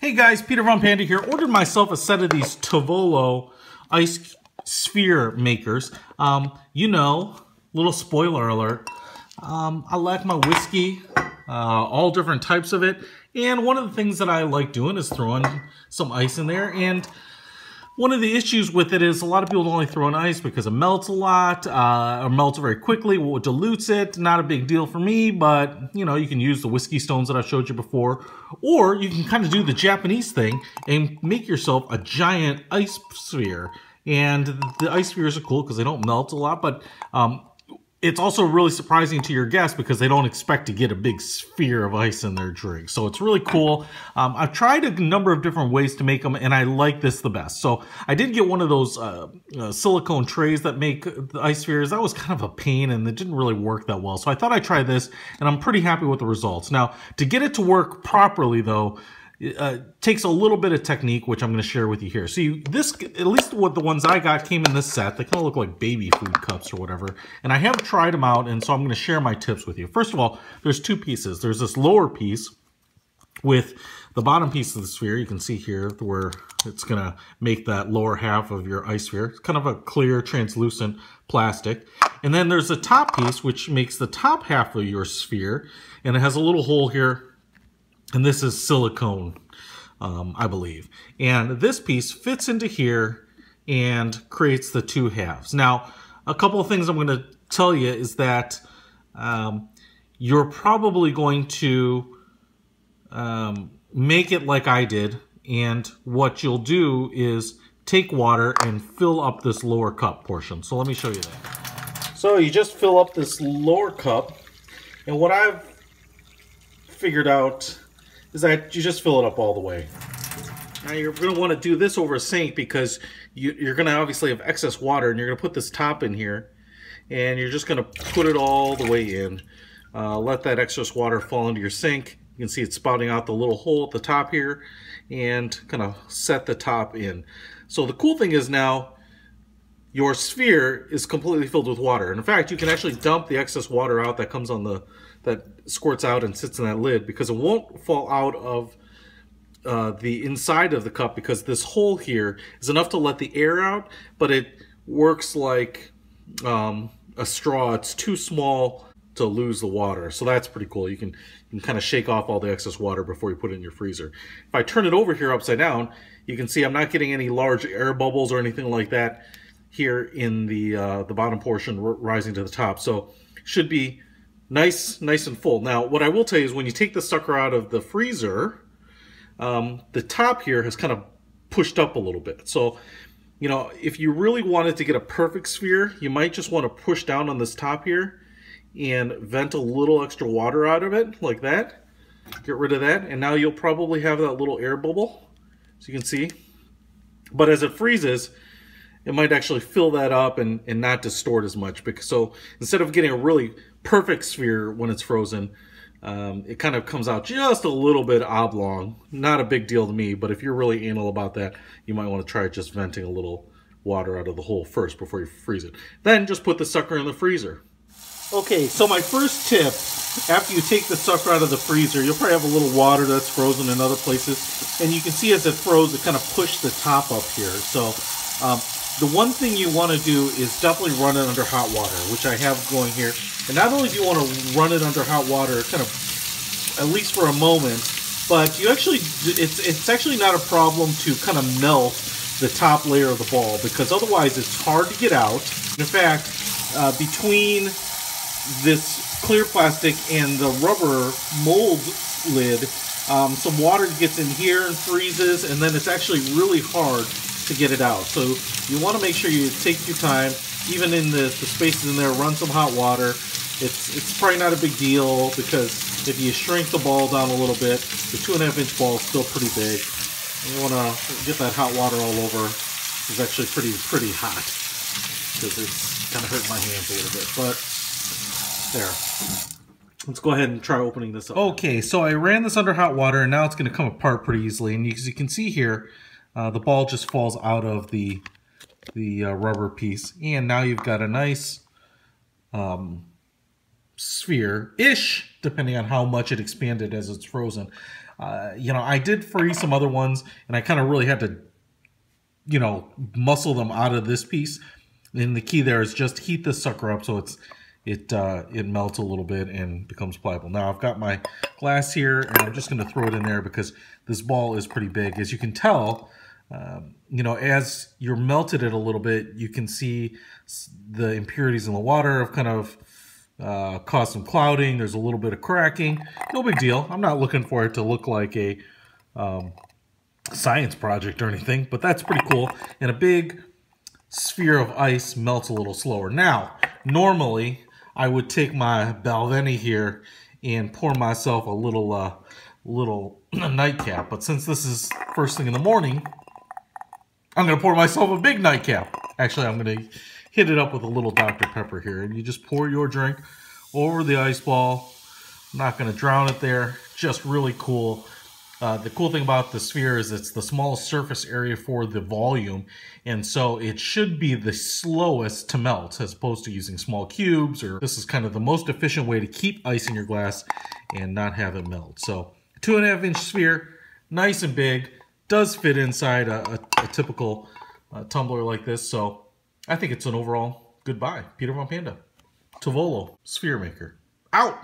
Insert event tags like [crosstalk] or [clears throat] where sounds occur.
Hey guys, Peter Von Panda here. Ordered myself a set of these Tovolo ice sphere makers. Um, you know, little spoiler alert, um, I like my whiskey, uh, all different types of it. And one of the things that I like doing is throwing some ice in there. And one of the issues with it is a lot of people only throw in ice because it melts a lot uh, or melts very quickly, what dilutes it. Not a big deal for me, but you know, you can use the whiskey stones that I showed you before, or you can kind of do the Japanese thing and make yourself a giant ice sphere. And the ice spheres are cool because they don't melt a lot, but um, it's also really surprising to your guests because they don't expect to get a big sphere of ice in their drink. So it's really cool. Um, I've tried a number of different ways to make them, and I like this the best. So I did get one of those uh, uh, silicone trays that make the ice spheres. That was kind of a pain, and it didn't really work that well. So I thought I'd try this, and I'm pretty happy with the results. Now, to get it to work properly, though, uh, takes a little bit of technique, which I'm going to share with you here. See, this, at least what the ones I got came in this set. They kind of look like baby food cups or whatever. And I have tried them out, and so I'm going to share my tips with you. First of all, there's two pieces. There's this lower piece with the bottom piece of the sphere. You can see here where it's going to make that lower half of your ice sphere. It's kind of a clear, translucent plastic. And then there's the top piece, which makes the top half of your sphere. And it has a little hole here and this is silicone, um, I believe. And this piece fits into here and creates the two halves. Now, a couple of things I'm going to tell you is that um, you're probably going to um, make it like I did. And what you'll do is take water and fill up this lower cup portion. So let me show you that. So you just fill up this lower cup. And what I've figured out is that you just fill it up all the way. Now you're going to want to do this over a sink because you, are going to obviously have excess water and you're going to put this top in here and you're just going to put it all the way in. Uh, let that excess water fall into your sink. You can see it's spouting out the little hole at the top here and kind of set the top in. So the cool thing is now your sphere is completely filled with water. And in fact, you can actually dump the excess water out that comes on the that squirts out and sits in that lid because it won't fall out of uh, the inside of the cup because this hole here is enough to let the air out, but it works like um, a straw. It's too small to lose the water. So that's pretty cool. You can, you can kind of shake off all the excess water before you put it in your freezer. If I turn it over here upside down, you can see I'm not getting any large air bubbles or anything like that here in the uh, the bottom portion rising to the top. So should be nice, nice and full. Now, what I will tell you is when you take the sucker out of the freezer, um, the top here has kind of pushed up a little bit. So, you know, if you really wanted to get a perfect sphere, you might just want to push down on this top here and vent a little extra water out of it like that. Get rid of that. And now you'll probably have that little air bubble, so you can see. But as it freezes, it might actually fill that up and, and not distort as much. Because So instead of getting a really perfect sphere when it's frozen, um, it kind of comes out just a little bit oblong. Not a big deal to me, but if you're really anal about that, you might want to try just venting a little water out of the hole first before you freeze it. Then just put the sucker in the freezer. Okay, so my first tip, after you take the sucker out of the freezer, you'll probably have a little water that's frozen in other places. And you can see as it froze, it kind of pushed the top up here. So um, the one thing you want to do is definitely run it under hot water, which I have going here. And not only do you want to run it under hot water, kind of, at least for a moment, but you actually, it's, it's actually not a problem to kind of melt the top layer of the ball because otherwise it's hard to get out. In fact, uh, between this clear plastic and the rubber mold lid, um, some water gets in here and freezes, and then it's actually really hard to get it out. So you want to make sure you take your time, even in the, the spaces in there, run some hot water. It's, it's probably not a big deal because if you shrink the ball down a little bit, the two and a half inch ball is still pretty big. You want to get that hot water all over. It's actually pretty, pretty hot because it's kind of hurt my hands a little bit, but there. Let's go ahead and try opening this up. Okay, so I ran this under hot water and now it's going to come apart pretty easily. And as you can see here, uh, the ball just falls out of the the uh, rubber piece. And now you've got a nice um, sphere-ish, depending on how much it expanded as it's frozen. Uh, you know, I did freeze some other ones, and I kind of really had to, you know, muscle them out of this piece. And the key there is just heat this sucker up so it's it uh, it melts a little bit and becomes pliable. Now I've got my glass here, and I'm just going to throw it in there because this ball is pretty big. As you can tell, um, you know, as you're melted it a little bit, you can see the impurities in the water have kind of uh, caused some clouding. There's a little bit of cracking. No big deal. I'm not looking for it to look like a um, science project or anything, but that's pretty cool. And a big sphere of ice melts a little slower. Now, normally I would take my Balvenie here and pour myself a little uh, little [clears throat] nightcap. But since this is first thing in the morning, I'm going to pour myself a big nightcap. Actually, I'm going to hit it up with a little Dr. Pepper here. And you just pour your drink over the ice ball. I'm not going to drown it there. Just really cool. Uh, the cool thing about the sphere is it's the smallest surface area for the volume, and so it should be the slowest to melt as opposed to using small cubes, or this is kind of the most efficient way to keep ice in your glass and not have it melt. So two and a half inch sphere, nice and big, does fit inside a, a, a typical uh, tumbler like this, so I think it's an overall good buy. Peter Von Panda, Tovolo, Sphere Maker, out!